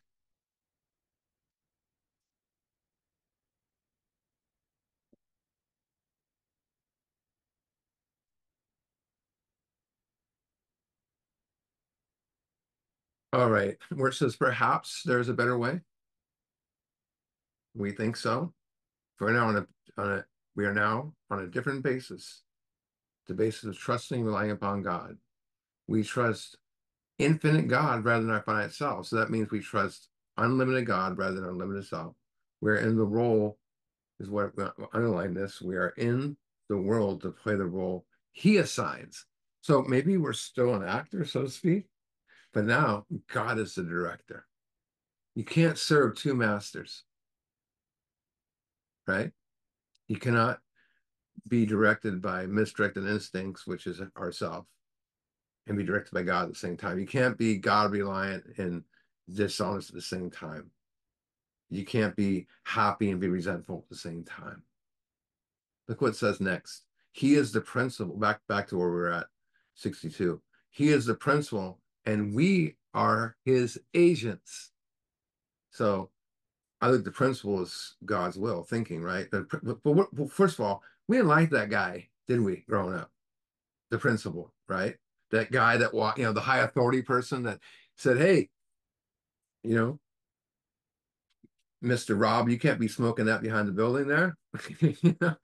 All right, where it says perhaps there's a better way. We think so. For now on a on a we are now on a different basis. The basis of trusting, relying upon God. We trust infinite God rather than our finite self. So that means we trust unlimited God rather than unlimited self. We're in the role, is what underline this. We are in the world to play the role he assigns. So maybe we're still an actor, so to speak, but now God is the director. You can't serve two masters, right? You cannot be directed by misdirected instincts, which is ourself, and be directed by God at the same time. You can't be God reliant and dishonest at the same time. You can't be happy and be resentful at the same time. Look what says next. He is the principal. Back back to where we we're at, 62. He is the principal and we are his agents. So I think the principle is God's will, thinking, right? But, but, but first of all, we didn't like that guy, didn't we, growing up? The principal, right? That guy that walked, you know, the high authority person that said, hey, you know, Mr. Rob, you can't be smoking that behind the building there. you know?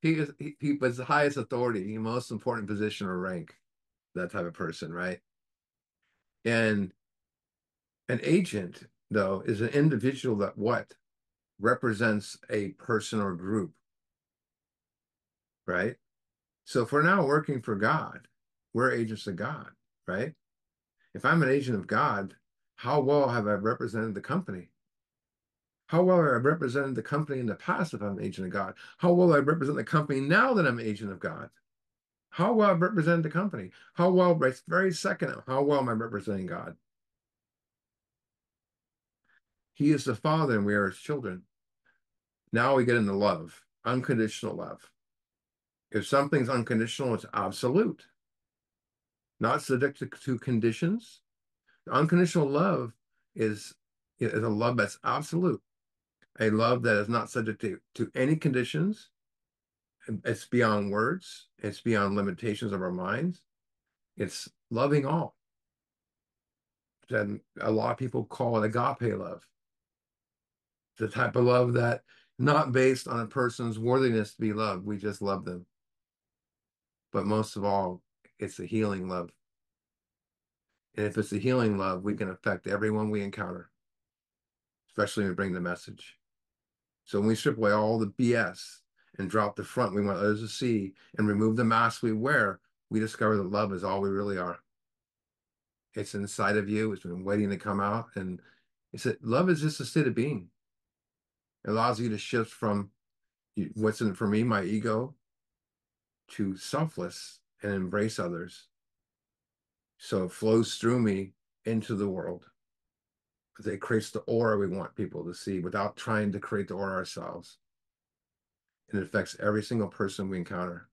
He is he, he was the highest authority, the most important position or rank, that type of person, right? And an agent, though, is an individual that what represents a person or group, right? So if we're now working for God, we're agents of God, right? If I'm an agent of God, how well have I represented the company? How well have I represented the company in the past if I'm an agent of God? How well I represent the company now that I'm an agent of God? How well I represent the company? How well, right very second, how well am I representing God? He is the Father and we are his children. Now we get into love, unconditional love. If something's unconditional, it's absolute, not subject to, to conditions. Unconditional love is, is a love that's absolute, a love that is not subject to, to any conditions. It's beyond words, it's beyond limitations of our minds. It's loving all. That a lot of people call it agape love. The type of love that not based on a person's worthiness to be loved. We just love them. But most of all, it's a healing love. And if it's a healing love, we can affect everyone we encounter, especially when we bring the message. So when we strip away all the BS and drop the front we want others to see and remove the mask we wear, we discover that love is all we really are. It's inside of you. It's been waiting to come out. And it's that love is just a state of being. It allows you to shift from what's in it for me, my ego, to selfless and embrace others. So it flows through me into the world. It creates the aura we want people to see without trying to create the aura ourselves. And it affects every single person we encounter.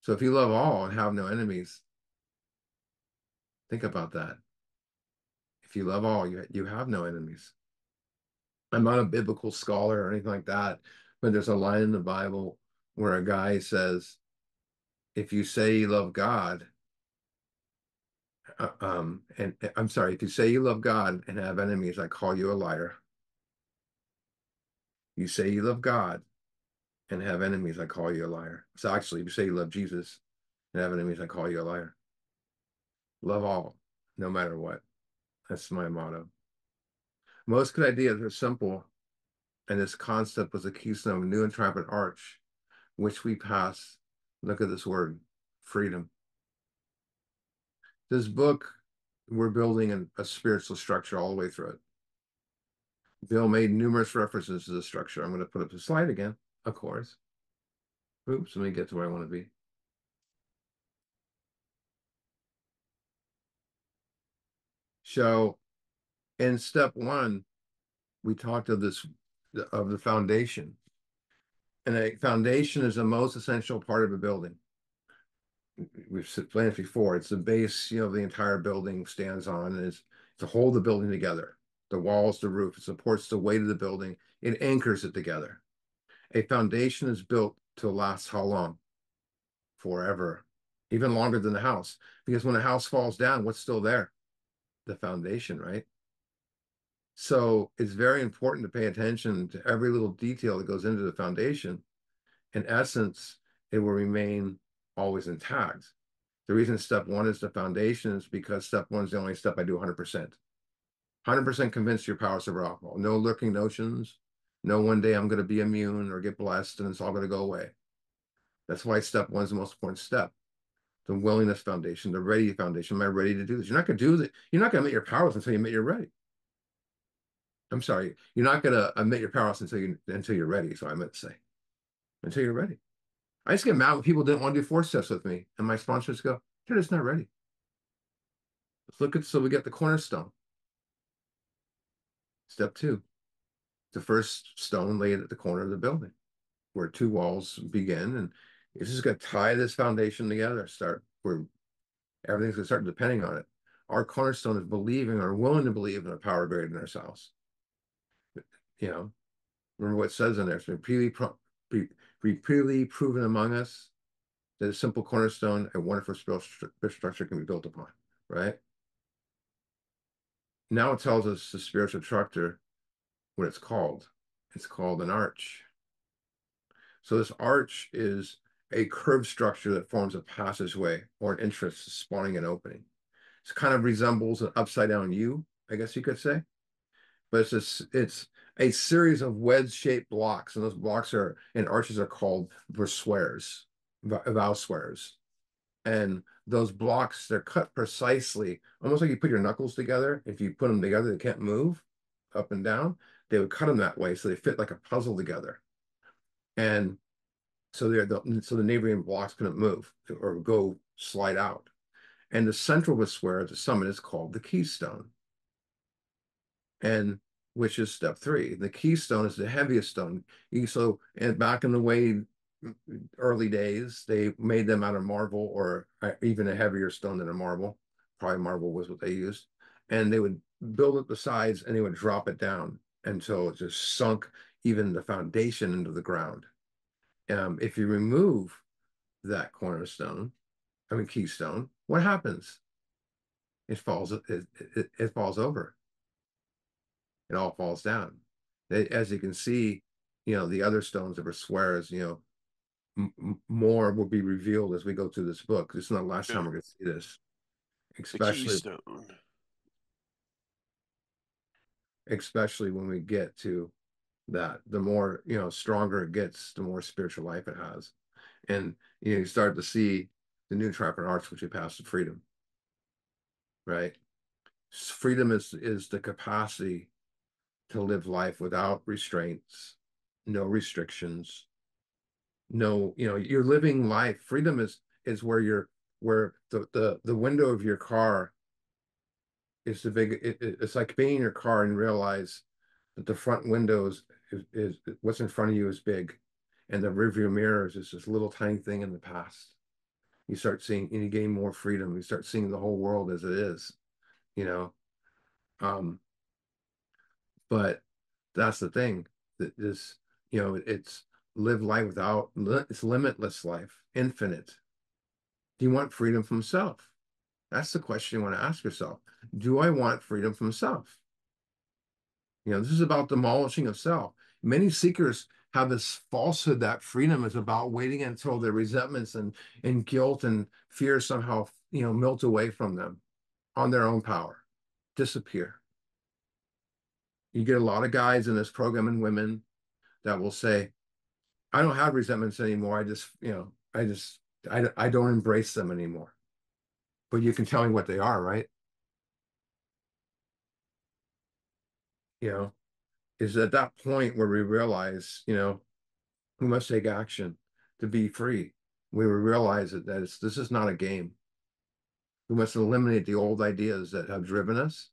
So if you love all and have no enemies, think about that. If you love all, you, you have no enemies. I'm not a biblical scholar or anything like that, but there's a line in the Bible where a guy says, if you say you love God, uh, um, and I'm sorry, if you say you love God and have enemies, I call you a liar. You say you love God and have enemies, I call you a liar. So actually, if you say you love Jesus and have enemies, I call you a liar. Love all, no matter what. That's my motto. Most good ideas are simple, and this concept was the keystone of a new and triumphant arch, which we pass. Look at this word, freedom. This book, we're building an, a spiritual structure all the way through it. Bill made numerous references to the structure. I'm going to put up the slide again, of course. Oops, let me get to where I want to be. So in step one, we talked of this of the foundation. And a foundation is the most essential part of a building. We've explained it before. It's the base, you know, the entire building stands on, and it's to hold the building together. The walls, the roof, it supports the weight of the building. It anchors it together. A foundation is built to last how long? Forever, even longer than the house. Because when a house falls down, what's still there? The foundation, right? So it's very important to pay attention to every little detail that goes into the foundation. In essence, it will remain always intact. The reason step one is the foundation is because step one is the only step I do 100%. 100% convinced your power over alcohol. No lurking notions. No one day I'm going to be immune or get blessed and it's all going to go away. That's why step one is the most important step. The willingness foundation, the ready foundation. Am I ready to do this? You're not going to do that. You're not going to admit your powers until you admit you're ready. I'm sorry, you're not gonna admit your powers until you until you're ready. So I meant to say, until you're ready. I just get mad when people didn't want to do four steps with me, and my sponsors go, "They're just not ready." Let's look at so we get the cornerstone. Step two, the first stone laid at the corner of the building, where two walls begin, and you just going to tie this foundation together. Start where everything's gonna start depending on it. Our cornerstone is believing or willing to believe in a power greater than ourselves you know, remember what it says in there. It's been repeatedly proven among us that a simple cornerstone, a wonderful spiritual structure can be built upon, right? Now it tells us the spiritual structure what it's called. It's called an arch. So this arch is a curved structure that forms a passageway or an entrance spawning an opening. It kind of resembles an upside down U, I guess you could say. But it's a, it's a series of wedge-shaped blocks, and those blocks are and arches are called voussoirs, voussoirs. And those blocks, they're cut precisely, almost like you put your knuckles together. If you put them together, they can't move up and down. They would cut them that way so they fit like a puzzle together. And so they're the, so the neighboring blocks couldn't move or go slide out. And the central voussoir at the summit is called the keystone. And which is step three. The keystone is the heaviest stone. So and back in the way early days, they made them out of marble or uh, even a heavier stone than a marble. Probably marble was what they used. And they would build up the sides and they would drop it down until it just sunk even the foundation into the ground. Um, if you remove that cornerstone, I mean keystone, what happens? It falls. It, it, it falls over. It all falls down. As you can see, you know the other stones that were squares. You know, more will be revealed as we go through this book. This is not the last yeah. time we're going to see this, especially especially when we get to that. The more you know, stronger it gets, the more spiritual life it has, and you, know, you start to see the new triumphant arch, which we pass to freedom. Right, freedom is is the capacity to live life without restraints, no restrictions, no you know you're living life freedom is is where you're where the the, the window of your car is the big it, it's like being in your car and realize that the front windows is, is, what's in front of you is big and the rearview mirrors is this little tiny thing in the past you start seeing and you gain more freedom you start seeing the whole world as it is you know um but that's the thing that this you know it's live life without it's limitless life, infinite. Do you want freedom from self? That's the question you want to ask yourself. Do I want freedom from self? You know, this is about demolishing of self. Many seekers have this falsehood that freedom is about waiting until their resentments and, and guilt and fear somehow, you know, melt away from them on their own power, disappear. You get a lot of guys in this program and women that will say, I don't have resentments anymore. I just, you know, I just, I, I don't embrace them anymore. But you can tell me what they are, right? You know, is at that point where we realize, you know, we must take action to be free. We realize that, that it's, this is not a game. We must eliminate the old ideas that have driven us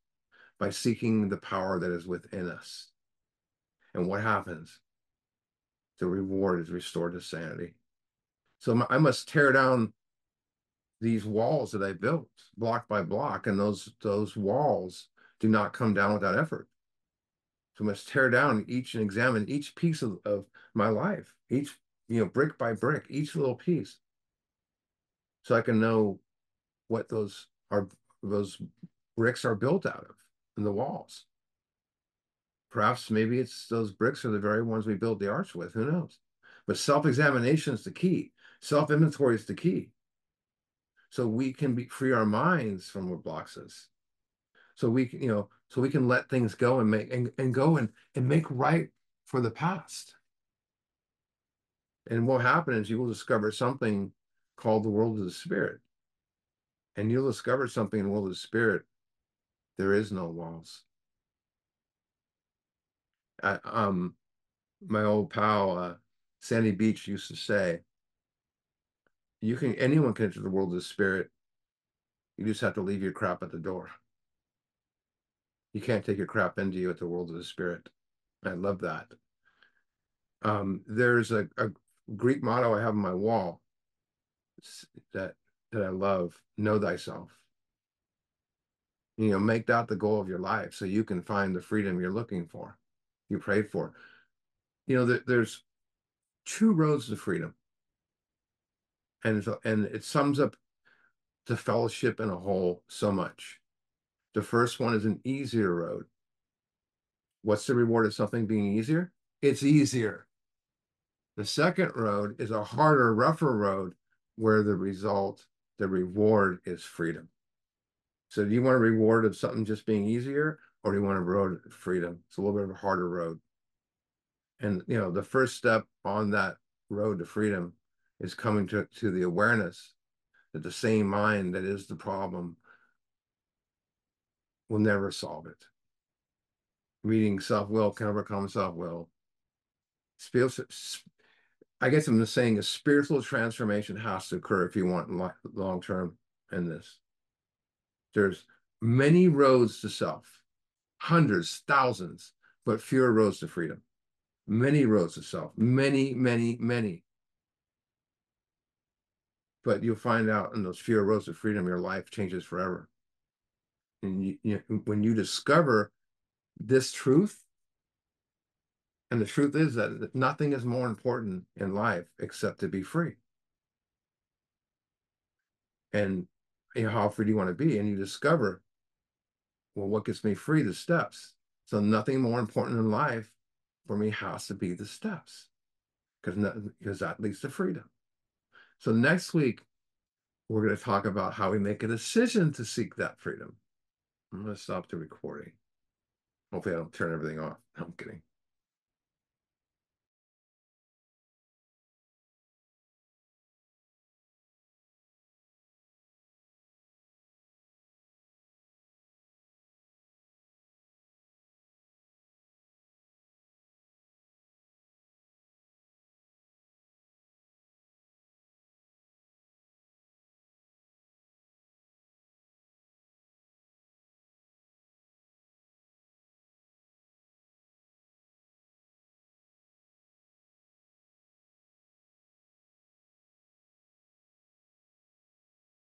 by seeking the power that is within us. And what happens? the reward is restored to sanity. So I must tear down these walls that I built block by block, and those those walls do not come down without effort. So I must tear down each and examine each piece of, of my life, each you know brick by brick, each little piece, so I can know what those are those bricks are built out of in the walls. Perhaps maybe it's those bricks are the very ones we build the arch with. Who knows? But self-examination is the key. Self-inventory is the key. So we can be free our minds from what blocks us. So we can, you know, so we can let things go and make and, and go and, and make right for the past. And what happens is you will discover something called the world of the spirit. And you'll discover something in the world of the spirit. There is no walls. I, um, my old pal uh, Sandy Beach used to say, "You can anyone can enter the world of the spirit. You just have to leave your crap at the door. You can't take your crap into you at the world of the spirit." I love that. Um, there's a, a Greek motto I have on my wall that that I love: "Know thyself." You know, make that the goal of your life so you can find the freedom you're looking for you prayed for. You know, there's two roads to freedom. And, and it sums up the fellowship in a whole so much. The first one is an easier road. What's the reward of something being easier? It's easier. The second road is a harder, rougher road where the result, the reward is freedom. So do you want a reward of something just being easier or do you want a road of freedom? It's a little bit of a harder road. And you know, the first step on that road to freedom is coming to, to the awareness that the same mind that is the problem will never solve it. Reading self-will can overcome self-will. I guess I'm just saying a spiritual transformation has to occur if you want long term in this. There's many roads to self, hundreds, thousands, but fewer roads to freedom. Many roads to self, many, many, many. But you'll find out in those few rows of freedom, your life changes forever. And you, you, when you discover this truth, and the truth is that nothing is more important in life except to be free. And you know, how free do you want to be? And you discover, well, what gets me free? The steps. So nothing more important in life for me has to be the steps because because that leads to freedom. So next week, we're going to talk about how we make a decision to seek that freedom. I'm going to stop the recording. Hopefully I don't turn everything off. No, I'm kidding.